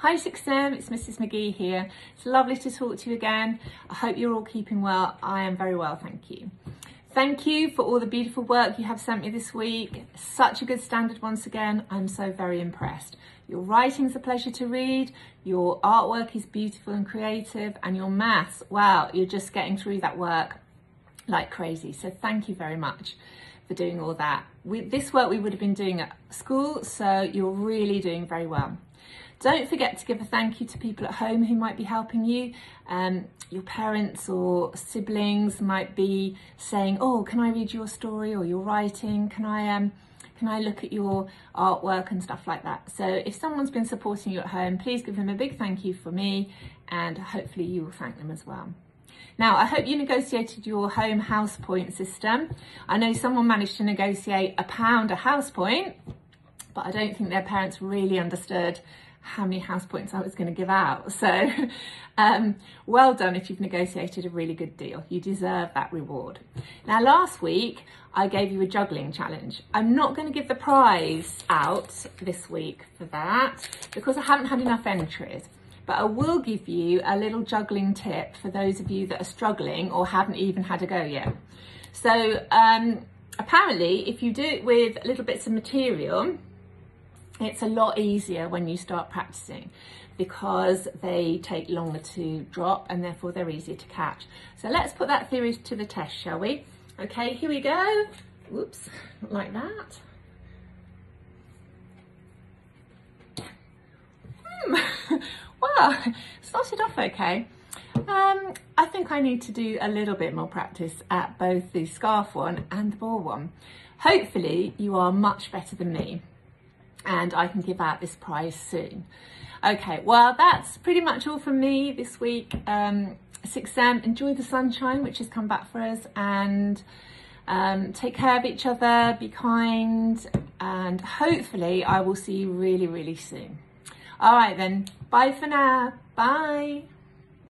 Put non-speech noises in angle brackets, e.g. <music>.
Hi 6M, it's Mrs McGhee here. It's lovely to talk to you again. I hope you're all keeping well. I am very well, thank you. Thank you for all the beautiful work you have sent me this week. Such a good standard once again. I'm so very impressed. Your writing's a pleasure to read, your artwork is beautiful and creative, and your maths, wow, you're just getting through that work like crazy. So thank you very much for doing all that. We, this work we would have been doing at school, so you're really doing very well. Don't forget to give a thank you to people at home who might be helping you. Um, your parents or siblings might be saying, oh, can I read your story or your writing? Can I, um, can I look at your artwork and stuff like that? So if someone's been supporting you at home, please give them a big thank you for me and hopefully you will thank them as well. Now, I hope you negotiated your home house point system. I know someone managed to negotiate a pound a house point, but I don't think their parents really understood how many house points I was going to give out. <laughs> So um, well done if you've negotiated a really good deal. You deserve that reward. Now, last week, I gave you a juggling challenge. I'm not going to give the prize out this week for that because I haven't had enough entries but I will give you a little juggling tip for those of you that are struggling or haven't even had a go yet. So um, apparently if you do it with little bits of material, it's a lot easier when you start practicing because they take longer to drop and therefore they're easier to catch. So let's put that theory to the test, shall we? Okay, here we go. Whoops, like that. Hmm. <laughs> well, started off okay. Um, I think I need to do a little bit more practice at both the scarf one and the ball one. Hopefully you are much better than me and I can give out this prize soon. Okay, well that's pretty much all from me this week. Um, 6M, enjoy the sunshine which has come back for us and um, take care of each other, be kind and hopefully I will see you really, really soon. All right then, bye for now. Bye.